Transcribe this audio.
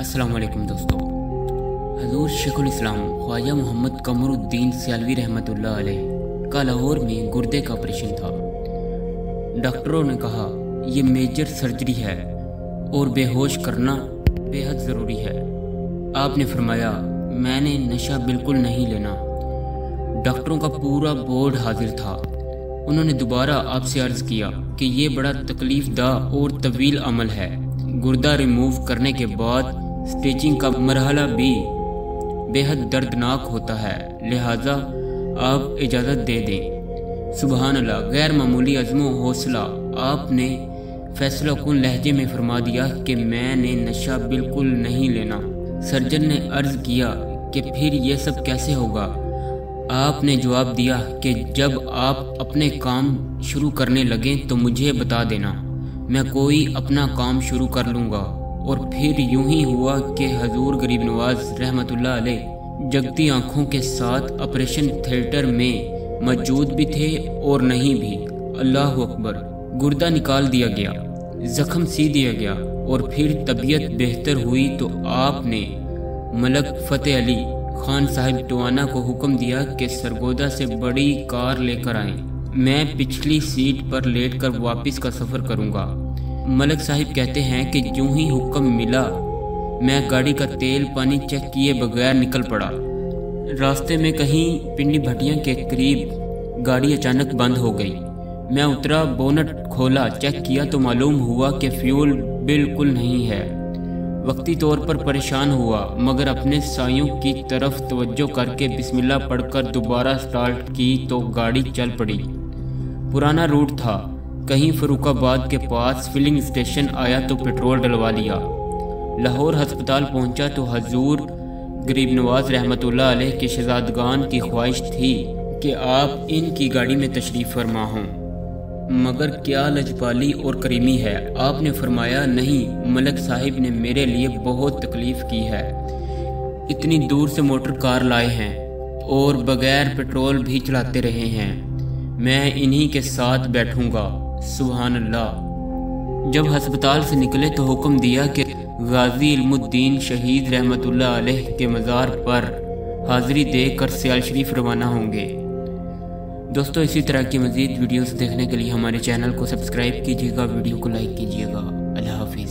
अस्सलाम वालेकुम दोस्तों। हजूर शेखुल इस्लाम ख्वाजा मोहम्मद कमरुद्दीन सियालवी अलैह का लाहौर में गुर्दे का ऑपरेशन था। डॉक्टरों ने कहा यह मेजर सर्जरी है और बेहोश करना बेहद ज़रूरी है। आपने फरमाया, मैंने नशा बिल्कुल नहीं लेना। डॉक्टरों का पूरा बोर्ड हाजिर था। उन्होंने दोबारा आपसे अर्ज़ किया कि ये बड़ा तकलीफ़ दा और तवील अमल है। गुर्दा रिमूव करने के बाद स्टिचिंग का मरहला भी बेहद दर्दनाक होता है। लिहाजा आप इजाज़त दे दें। सुबहान अल्लाह गैर मामूली अज़म हौसला आपने फैसला कन लहजे में फरमा दिया कि मैंने नशा बिल्कुल नहीं लेना। सर्जन ने अर्ज़ किया कि फिर यह सब कैसे होगा? आपने जवाब दिया कि जब आप अपने काम शुरू करने लगे तो मुझे बता देना। मैं कोई अपना काम शुरू कर लूँगा। और फिर यूँ ही हुआ कि हजूर गरीब नवाज़ रहमतुल्लाह अलैह जगती आँखों के साथ ऑपरेशन थिएटर में मौजूद भी थे और नहीं भी। अल्लाह अकबर। गुर्दा निकाल दिया गया, जख्म सी दिया गया, और फिर तबीयत बेहतर हुई तो आपने मलक फ़तेह अली खान साहिब टवाना को हुक्म दिया कि सरगोदा से बड़ी कार लेकर आए। मैं पिछली सीट पर लेटकर वापस का सफ़र करूँगा। मलक साहिब कहते हैं कि यूँ ही हुक्म मिला, मैं गाड़ी का तेल पानी चेक किए बगैर निकल पड़ा। रास्ते में कहीं पिंडी भटिया के करीब गाड़ी अचानक बंद हो गई। मैं उतरा, बोनट खोला, चेक किया तो मालूम हुआ कि फ्यूल बिल्कुल नहीं है। वक्ती तौर पर परेशान हुआ, मगर अपने सायों की तरफ़ तवज्जो करके बिस्मिल्लाह पढ़कर दोबारा स्टार्ट की तो गाड़ी चल पड़ी। पुराना रूट था। कहीं फरुखाबाद के पास फिलिंग स्टेशन आया तो पेट्रोल डलवा लिया। लाहौर हस्पताल पहुँचा तो हजूर गरीब नवाज़ रहमतुल्लाह अलैह के शहजादगान की ख्वाहिश थी कि आप इनकी गाड़ी में तशरीफ़ फरमा हों। मगर क्या लजपाली और करीमी है? आपने फरमाया, नहीं, मलक साहिब ने मेरे लिए बहुत तकलीफ़ की है। इतनी दूर से मोटर कार लाए हैं और बगैर पेट्रोल भी चलाते रहे हैं। मैं इन्हीं के साथ बैठूँगा। सुबहान अल्लाह जब हस्पताल से निकले तो हुक्म दिया कि गाजी इल्मुद्दीन शहीद रहमतुल्लाह अलैह के मज़ार पर हाज़िरी देकर सियाल शरीफ रवाना होंगे। दोस्तों, इसी तरह की मज़ीद वीडियोस देखने के लिए हमारे चैनल को सब्सक्राइब कीजिएगा, वीडियो को लाइक कीजिएगा। अल्लाह हाफिज़।